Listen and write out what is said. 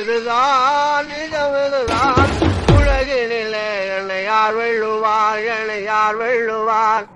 இதுதான் நிஜம் இதுதான் உலகினிலே என்னை யார் வெள்ளுவார் என்னை யார் வெள்ளுவார்